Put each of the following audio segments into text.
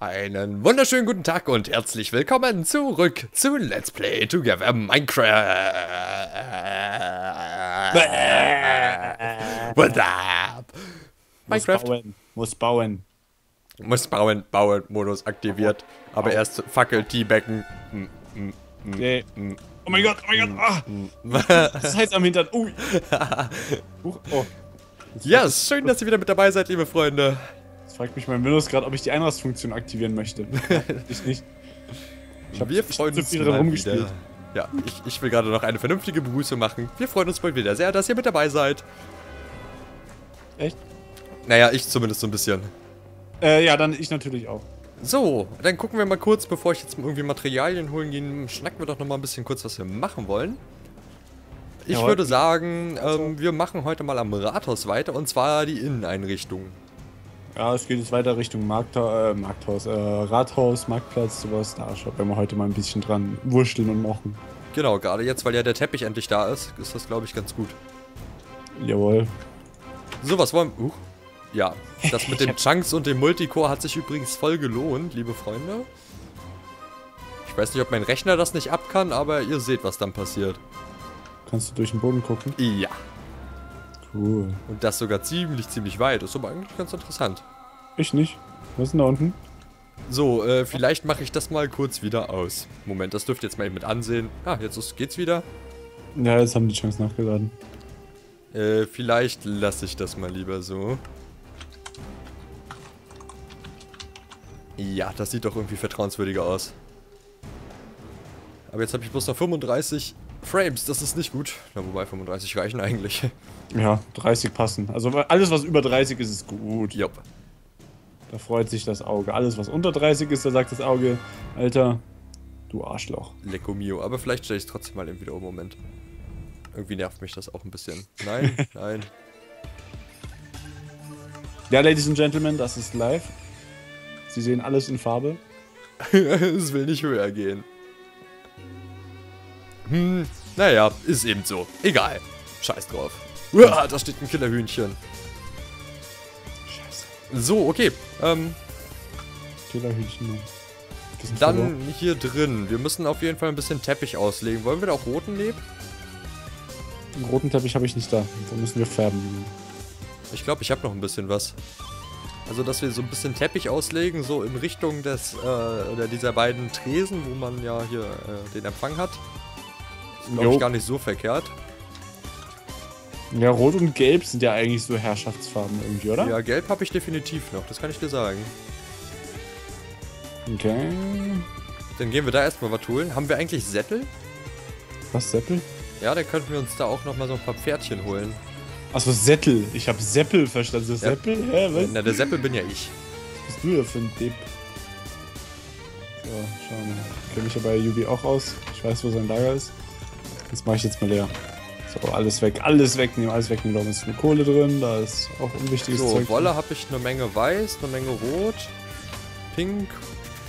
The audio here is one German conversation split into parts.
Einen wunderschönen guten Tag und herzlich willkommen zurück zu Let's Play Together Minecraft. What's up? Muss bauen, muss bauen. Muss bauen, bauen, Modus aktiviert. Aber erst Fackel, Teabacken. Mm, mm, mm, Nee. Oh mein Gott, oh mein Gott. Ah. Das ist heiß am Hintern. Ui. Oh. Ja, schön, dass ihr wieder mit dabei seid, liebe Freunde. Fragt mich mein Windows gerade, ob ich die Einrastfunktion aktivieren möchte. ich nicht. Ich hab Wir ich freuen hab zu viel dran rumgespielt. wieder. Ja, ich, ich will gerade noch eine vernünftige Begrüßung machen. Wir freuen uns bald wieder sehr, dass ihr mit dabei seid. Echt? Naja, ich zumindest so ein bisschen. Äh, ja, dann ich natürlich auch. So, dann gucken wir mal kurz, bevor ich jetzt irgendwie Materialien holen gehe, schnacken wir doch noch mal ein bisschen kurz, was wir machen wollen. Ich Ja, würde sagen, ähm, wir machen heute mal am Rathaus weiter und zwar die Inneneinrichtung. Ja, es geht jetzt weiter Richtung Marktha äh, Markthaus, äh, Rathaus, Marktplatz, sowas. Da schaut wir heute mal ein bisschen dran wursteln und machen. Genau, gerade jetzt, weil ja der Teppich endlich da ist, ist das, glaube ich, ganz gut. Jawohl. So, was wollen wir... Uh, ja, das mit dem Chunks und dem Multicore hat sich übrigens voll gelohnt, liebe Freunde. Ich weiß nicht, ob mein Rechner das nicht ab kann, aber ihr seht, was dann passiert. Kannst du durch den Boden gucken? Ja. Cool. Und das sogar ziemlich, ziemlich weit. Ist aber eigentlich ganz interessant. Ich nicht. Was ist denn da unten? So, äh, vielleicht mache ich das mal kurz wieder aus. Moment, das dürft ihr jetzt mal eben mit ansehen. Ah, jetzt ist, geht's wieder. Ja, jetzt haben die Chance nachgeladen. Äh, vielleicht lasse ich das mal lieber so. Ja, das sieht doch irgendwie vertrauenswürdiger aus. Aber jetzt habe ich bloß noch 35 Frames, das ist nicht gut. Na, wobei 35 reichen eigentlich. Ja, 30 passen. Also alles, was über 30 ist, ist gut. Jupp. Da freut sich das Auge. Alles, was unter 30 ist, da sagt das Auge, Alter, du Arschloch. Lecco mio. Aber vielleicht stelle ich es trotzdem mal eben wieder um. Moment. Irgendwie nervt mich das auch ein bisschen. Nein, nein. Ja, Ladies and Gentlemen, das ist live. Sie sehen alles in Farbe. es will nicht höher gehen. Hm, naja, ist eben so. Egal. Scheiß drauf. Uah, da steht ein Killerhühnchen. Scheiße. So, okay. Ähm, Killerhühnchen. Sind verloren. dann hier drin. Wir müssen auf jeden Fall ein bisschen Teppich auslegen. Wollen wir da auch roten nehmen? Einen roten Teppich habe ich nicht da. Da müssen wir färben. Ich glaube, ich habe noch ein bisschen was. Also, dass wir so ein bisschen Teppich auslegen, so in Richtung des, äh, oder dieser beiden Tresen, wo man ja hier äh, den Empfang hat. Ist, glaube ich, gar nicht so verkehrt. Ja, Rot und Gelb sind ja eigentlich so Herrschaftsfarben irgendwie, oder? Ja, gelb habe ich definitiv noch, das kann ich dir sagen. Okay. Dann gehen wir da erstmal was holen. Haben wir eigentlich Sättel? Was, Seppel? Ja, dann könnten wir uns da auch nochmal so ein paar Pferdchen holen. Achso, Sättel. Ich habe Seppel verstanden. So Ja. Seppel? Hä, was? Na, der Säppel bin ja ich. Was bist du da für ein Depp? So, schauen wir. Ich kenne mich ja bei Yubi auch aus. Ich weiß, wo sein Lager ist. Das mache ich jetzt mal leer. So, alles weg, alles wegnehmen, alles wegnehmen. Da ist eine Kohle drin, da ist auch unwichtiges So, Zeug. Wolle habe ich eine Menge weiß, eine Menge rot, pink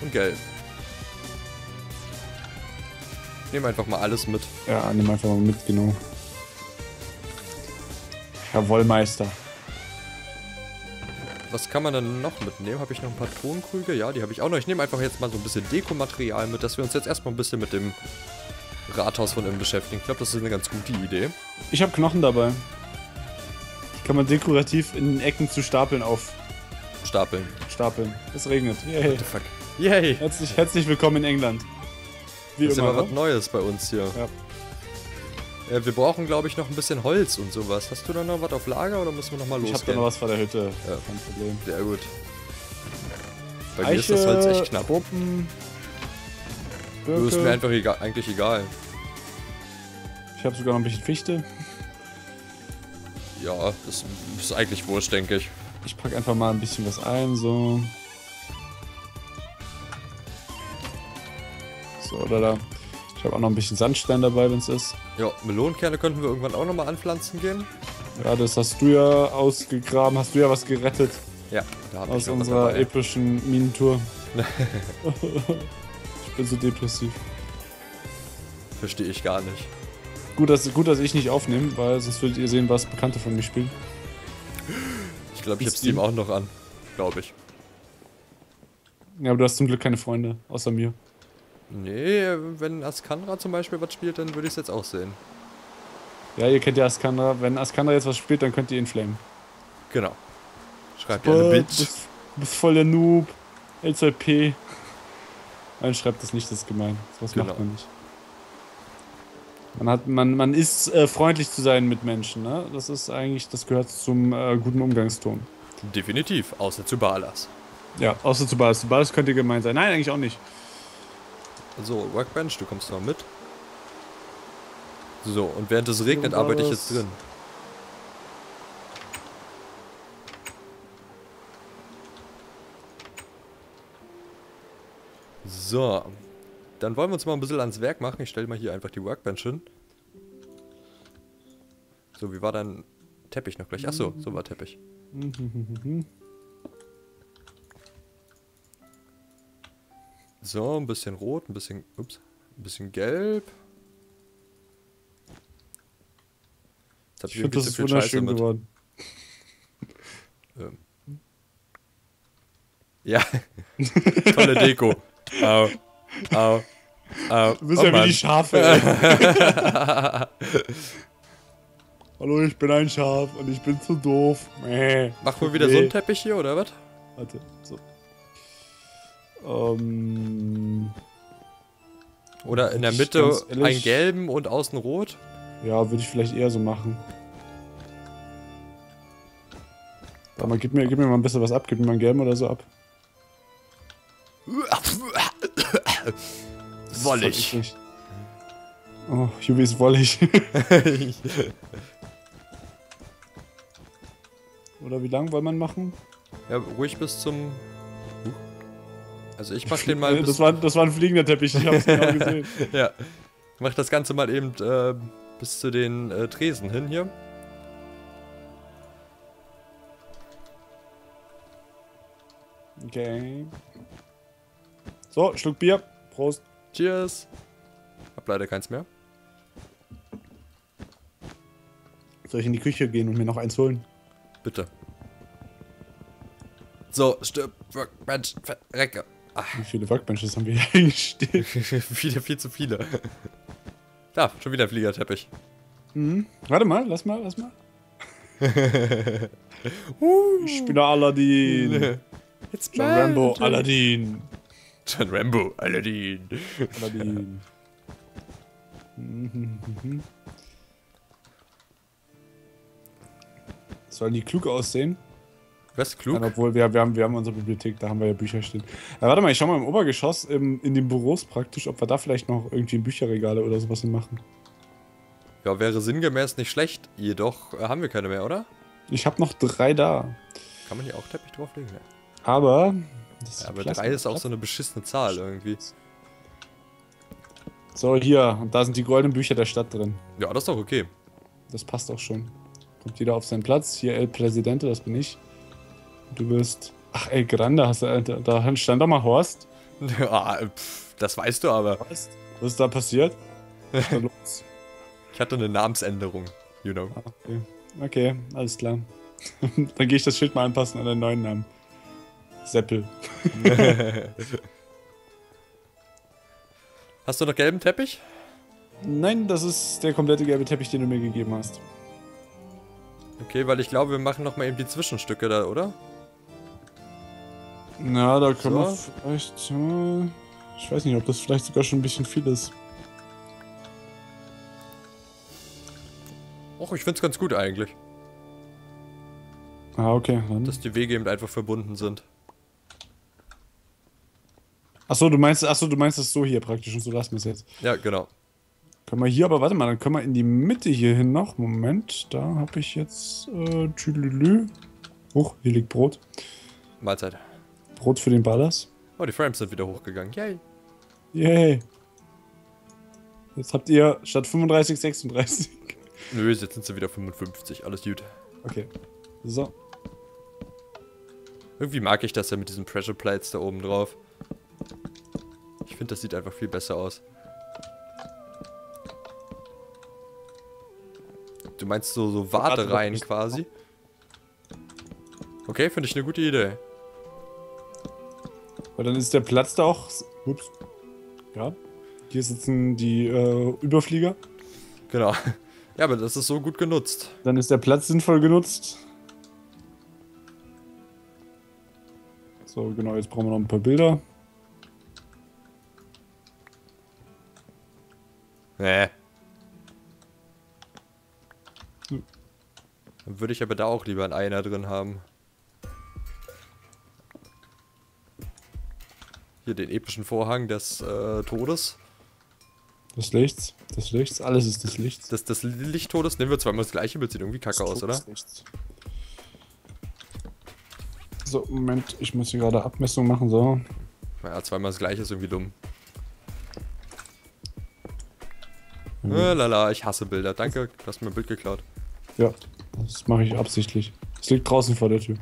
und gelb. Ich nehme einfach mal alles mit. Ja, nimm einfach mal mit, genau. Herr Wollmeister. Was kann man dann noch mitnehmen? Habe ich noch ein paar Tonkrüge? Ja, die habe ich auch noch. Ich nehme einfach jetzt mal so ein bisschen Dekomaterial mit, dass wir uns jetzt erstmal ein bisschen mit dem Rathaus von innen beschäftigen. Ich glaube, das ist eine ganz gute Idee. Ich habe Knochen dabei. Die kann man dekorativ in den Ecken zu Stapeln Stapeln. aufstapeln. Es regnet. Yay. What the fuck? Yay! Herzlich, herzlich willkommen in England. Wie Das ist ja immer, mal was ne? Neues bei uns hier. Ja. Äh, wir brauchen, glaube ich, noch ein bisschen Holz und sowas. Hast du da noch was auf Lager oder müssen wir noch mal Ich hab da losgehen? noch was vor der Hütte. Ja. Kein Problem. Sehr gut. Bei mir ist das Holz echt knapp. Truppen, Das ist mir Birke. einfach egal, eigentlich egal. Ich habe sogar noch ein bisschen Fichte. Ja, das ist eigentlich wurscht, denke ich. Ich pack einfach mal ein bisschen was ein, so. So, oder da. Ich habe auch noch ein bisschen Sandstein dabei, wenn es ist. Ja, Melonenkerne könnten wir irgendwann auch nochmal anpflanzen gehen. Ja, das hast du ja ausgegraben, hast du ja was gerettet Ja, da habe aus ich was unserer dabei. epischen Minentour. ich bin so depressiv. Verstehe ich gar nicht. Gut dass, gut, dass ich nicht aufnehme, weil sonst würdet ihr sehen, was Bekannte von mir spielen. Ich glaube, ich habe Steam. Auch noch an. Glaube ich. Ja, aber du hast zum Glück keine Freunde, außer mir. Nee, wenn Askandra zum Beispiel was spielt, dann würde ich es jetzt auch sehen. Ja, ihr kennt ja Askandra. Wenn Askandra jetzt was spielt, dann könnt ihr ihn flamen. Genau. Schreibt ja eine Bitch. Du bist, du bist voll der Noob. L2P. Nein, schreibt das nicht, das ist gemein. Was Genau. macht man nicht. Man, hat, man, man ist äh, freundlich zu sein mit Menschen, ne? Das ist eigentlich, das gehört zum äh, guten Umgangston. Definitiv, außer zu Balas. Ja, außer zu Basis. Zu Basis könnt ihr gemein sein. Nein, eigentlich auch nicht. So, Workbench, du kommst mal mit. So, und während es regnet, arbeite ich jetzt drin. So, dann wollen wir uns mal ein bisschen ans Werk machen. Ich stelle mal hier einfach die Workbench hin. So, wie war dein Teppich noch gleich? Achso, so war Teppich. So, ein bisschen rot, ein bisschen, ups, ein bisschen gelb. Jetzt hab Ich finde, das ist wunderschön geworden. Ähm. Ja, tolle Deko. Au, au, au. Du bist oh ja wie Mann. die Schafe. ey. Hallo, ich bin ein Schaf und ich bin zu doof. Mäh. Machen wir wieder so einen Teppich hier, oder was? Warte, so. Ähm, Oder in der Mitte einen gelben und außen rot? ja, würde ich vielleicht eher so machen. Warte mal, gib mir, gib mir mal ein bisschen was ab. Gib mir mal einen gelben oder so ab. Voll Wollig. eklig. Oh, Jubi ist wollig. oder wie lang wollen wir machen? ja, ruhig bis zum... Also ich mach den mal das, war, das war ein fliegender Teppich, ich hab's genau gesehen. Ja. Ich mach das Ganze mal eben äh, bis zu den äh, Tresen hin hier. Okay. So, Schluck Bier. Prost. Cheers. Hab leider keins mehr. Soll ich in die Küche gehen und mir noch eins holen? Bitte. So, stirb, Workbench, verrecke. Ach, Wie viele Workbenches haben wir hier eigentlich stehen? viele, viel zu viele. Da, schon wieder ein Fliegerteppich. Mhm. Warte mal, lass mal, lass mal. Uh, Ich bin der Aladdin. It's John Rambo. Aladdin. John Rambo, Aladdin. Aladdin. Sollen die klug aussehen? Was, klug? Nein, obwohl, wir, wir, haben, wir haben unsere Bibliothek, da haben wir ja Bücher stehen. Ja, warte mal, ich schau mal im Obergeschoss, im, in den Büros praktisch, ob wir da vielleicht noch irgendwie Bücherregale oder sowas machen. Ja, wäre sinngemäß nicht schlecht. Jedoch äh, haben wir keine mehr, oder? Ich habe noch drei da. Kann man hier auch Teppich drauflegen? Ne? Aber. Ja, aber Plasma- drei ist auch so eine beschissene Zahl irgendwie. So, hier, und da sind die goldenen Bücher der Stadt drin. Ja, das ist doch okay. Das passt auch schon. Kommt jeder auf seinen Platz. Hier El Presidente, das bin ich. Du bist. Ach, El Grande, hast du, äh, da, da stand doch mal Horst. ah, pff, das weißt du aber. Horst? Was ist da passiert? Was ist da los? Ich hatte eine Namensänderung, you know. Ah, okay. okay, alles klar. Dann gehe ich das Schild mal anpassen an den neuen Namen. Seppel. Hast du noch gelben Teppich? Nein, das ist der komplette gelbe Teppich, den du mir gegeben hast. Okay, weil ich glaube, wir machen noch mal eben die Zwischenstücke da, oder? Na, da können wir So. vielleicht. äh, Ich weiß nicht, ob das vielleicht sogar schon ein bisschen viel ist. Och, ich find's ganz gut eigentlich, Ah, okay. Dann. dass die Wege eben einfach verbunden sind. Achso, du meinst, achso, du meinst das so hier praktisch und so lassen wir es jetzt. Ja, genau. Können wir hier, aber warte mal, dann können wir in die Mitte hier hin noch. Moment, da habe ich jetzt. Äh, tschüdelü. Huch, hier liegt Brot. Mahlzeit. Brot für den Ballers. Oh, die Frames sind wieder hochgegangen. Yay. Yay. Jetzt habt ihr statt 35, 36. Nö, jetzt sind sie wieder 55. Alles gut. Okay. So. Irgendwie mag ich das ja mit diesen Pressure Plates da oben drauf. Ich finde, das sieht einfach viel besser aus. Du meinst so, so Wartereihen Warte, quasi? Okay, finde ich eine gute Idee. Weil dann ist der Platz da auch. Ups. Ja. Hier sitzen die äh, Überflieger. Genau. Ja, aber das ist so gut genutzt. Dann ist der Platz sinnvoll genutzt. So, genau, jetzt brauchen wir noch ein paar Bilder. Nee. Hm. Dann würde ich aber da auch lieber einen Einer drin haben. Hier den epischen Vorhang des äh, Todes. Des Lichts, des Lichts, alles ist des Lichts. Des, des Lichttodes nehmen wir zweimal das gleiche Bild, sieht irgendwie kacke aus, oder? Lichts. So, Moment, ich muss hier gerade Abmessung machen, so. Ja, zweimal das gleiche ist irgendwie dumm. Mhm. Äh, lala, ich hasse Bilder. Danke, du hast mir ein Bild geklaut. Ja, das mache ich absichtlich. Es liegt draußen vor der Tür.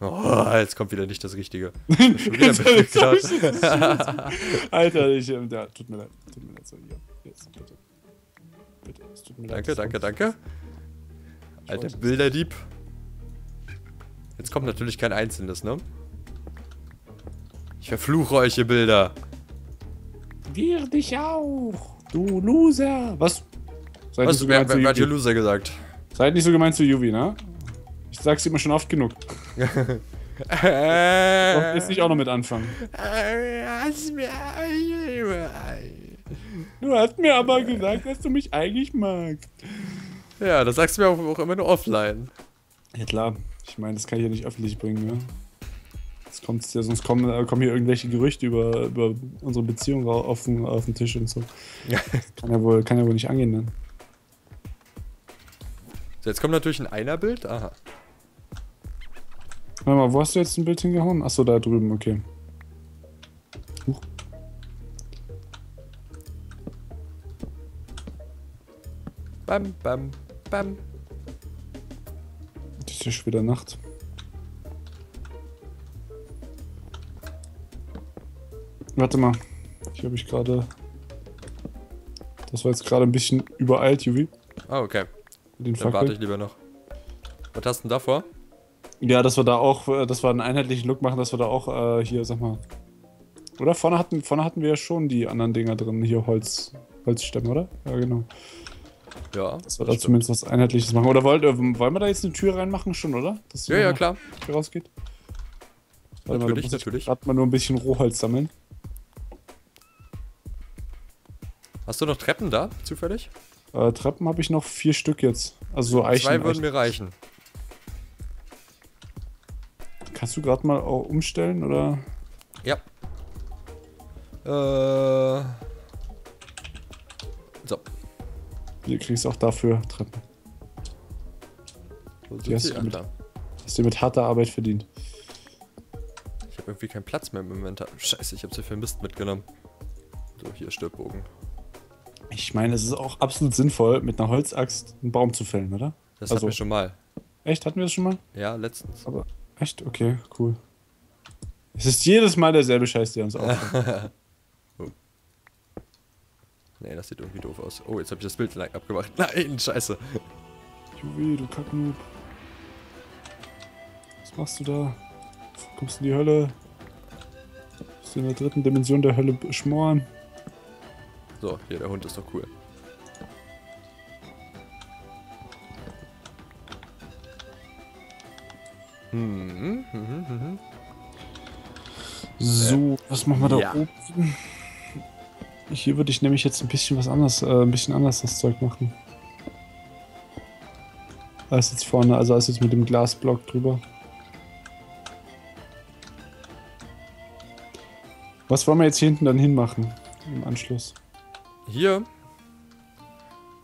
Oh, jetzt kommt wieder nicht das Richtige. Geklaut. Alter, ich, ähm, ja, tut mir leid. Tut mir leid, so, hier. Jetzt, bitte. Bitte, es tut mir leid. Danke, das danke, kommt- danke. Alter Bilderdieb. Jetzt kommt natürlich kein einzelnes, ne? Ich verfluche euch, ihr Bilder. Wir dich auch, du Loser. Was? Seid, Was? so Wer, wer, wer hat hier. Loser gesagt? Seid nicht so gemein zu Yuvi, ne? Ich sag's immer schon oft genug. Äh, jetzt nicht auch noch mit anfangen. Du hast mir aber gesagt, dass du mich eigentlich magst. Ja, das sagst du mir auch, auch immer nur offline. Ja klar, ich meine, das kann ich ja nicht öffentlich bringen, ne? Jetzt kommt's ja, sonst kommen, äh, kommen hier irgendwelche Gerüchte über, über unsere Beziehung auf den, auf den Tisch und so. Kann ja wohl, kann ja wohl nicht angehen dann. So, jetzt kommt natürlich ein Einer-Bild. Aha. Warte mal, wo hast du jetzt ein Bild hingehauen? Achso, da drüben, okay. Huch. Bam, bam, bam. Das ist ja schon wieder Nacht. Warte mal. Hier habe ich gerade. Das war jetzt gerade ein bisschen übereilt, Juvi. Ah, okay. Den Dann warte Fackel. ich lieber noch. Was hast du denn da vor? Ja, dass wir da auch, äh, dass wir einen einheitlichen Look machen, dass wir da auch äh, hier, sag mal. Oder vorne hatten, vorne hatten wir ja schon die anderen Dinger drin, hier Holz, Holzstämme, oder? Ja, genau. Ja. Dass wir da zumindest was Einheitliches machen. Oder wollt, äh, wollen wir da jetzt eine Tür reinmachen schon, oder? Dass Ja, ja, klar. Tür rausgeht? Warte Natürlich, ich natürlich. Gerade mal nur ein bisschen Rohholz sammeln. Hast du noch Treppen da, zufällig? Äh, Treppen habe ich noch vier Stück jetzt. Also so Eichen. Zwei würden Eichen. mir reichen. Kannst du gerade mal auch umstellen, oder? Ja. Äh. So. Du kriegst auch dafür Treppen. Wo Die hast du mit-. Hast du mit harter Arbeit verdient. Ich habe irgendwie keinen Platz mehr im Inventar. Scheiße, ich habe so viel Mist mitgenommen. So, hier Stirbbogen. Ich meine, es ist auch absolut sinnvoll, mit einer Holzaxt einen Baum zu fällen, oder? Das Also- hatten wir schon mal. Echt? Hatten wir das schon mal? Ja, letztens. Aber echt? Okay, cool. Es ist jedes Mal derselbe Scheiß, der uns auffällt. Nee, das sieht irgendwie doof aus. Oh, jetzt habe ich das Bild abgemacht. Nein, scheiße. Juwi, du Kacknoob. Was machst du da? Kommst in die Hölle? Bist du in der dritten Dimension der Hölle schmoren? So, hier, der Hund ist doch cool. Hm, hm, hm, hm. So, was machen wir da Ja. oben? Hier würde ich nämlich jetzt ein bisschen was anderes, äh, ein bisschen anders das Zeug machen. Als jetzt vorne, also als jetzt mit dem Glasblock drüber. Was wollen wir jetzt hier hinten dann hinmachen? Im Anschluss. Hier.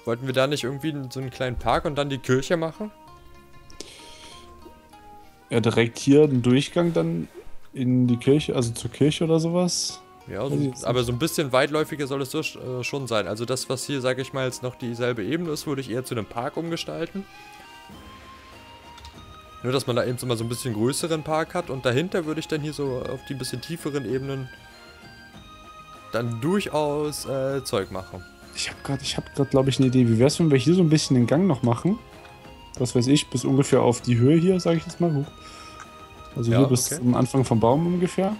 Wollten wir da nicht irgendwie so einen kleinen Park und dann die Kirche machen? Ja, direkt hier einen Durchgang dann in die Kirche, also zur Kirche oder sowas. Ja, so, aber so ein bisschen weitläufiger soll es so, äh, schon sein. Also das, was hier, sage ich mal, jetzt noch dieselbe Ebene ist, würde ich eher zu einem Park umgestalten. Nur, dass man da eben so mal so ein bisschen größeren Park hat und dahinter würde ich dann hier so auf die bisschen tieferen Ebenen dann durchaus äh, Zeug machen. Ich habe gerade, ich habe gerade, glaube ich, eine Idee. Wie wär's, wenn wir hier so ein bisschen den Gang noch machen? Was weiß ich, bis ungefähr auf die Höhe hier, sage ich jetzt mal. Also Ja, hier bis okay. zum Anfang vom Baum ungefähr.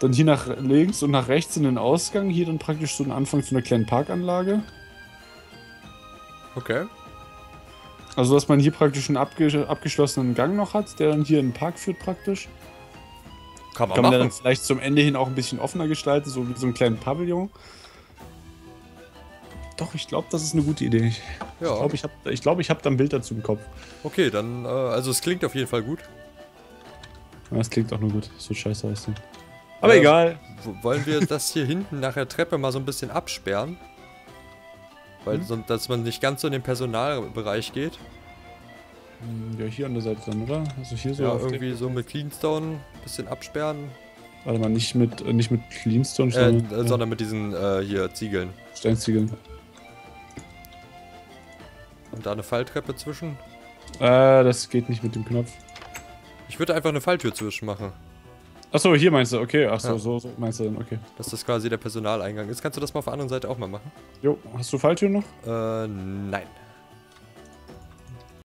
Dann hier nach links und nach rechts in den Ausgang. Hier dann praktisch so ein Anfang zu einer kleinen Parkanlage. Okay. Also dass man hier praktisch einen abge abgeschlossenen Gang noch hat, der dann hier in den Park führt praktisch. Kann man Kann man machen. dann vielleicht zum Ende hin auch ein bisschen offener gestalten, so wie so einen kleinen Pavillon. Doch, ich glaube, das ist eine gute Idee. Ich ja. glaube, ich habe ich glaub, ich hab da ein Bild dazu im Kopf. Okay, dann, äh, also es klingt auf jeden Fall gut. Ja, Das klingt auch nur gut. So scheiße aussehen. Aber Ja. egal. Wollen wir das hier hinten nach der Treppe mal so ein bisschen absperren? Weil, Mhm. so, dass man nicht ganz so in den Personalbereich geht. Ja, hier an der Seite dann, oder? Also hier so. ja, irgendwie so mit Cleanstone ein bisschen absperren. Warte mal, nicht mit, äh, nicht mit Cleanstone, Äh, sondern äh, sondern mit diesen äh, hier Ziegeln. Steinziegeln. Und da eine Falltreppe zwischen. Äh, das geht nicht mit dem Knopf. Ich würde einfach eine Falltür zwischen machen. Achso, hier meinst du, okay. Achso, Ja. so, so meinst du dann, okay. Dass das quasi der Personaleingang ist. Kannst du das mal auf der anderen Seite auch mal machen? Jo, hast du Falltüren noch? Äh, nein.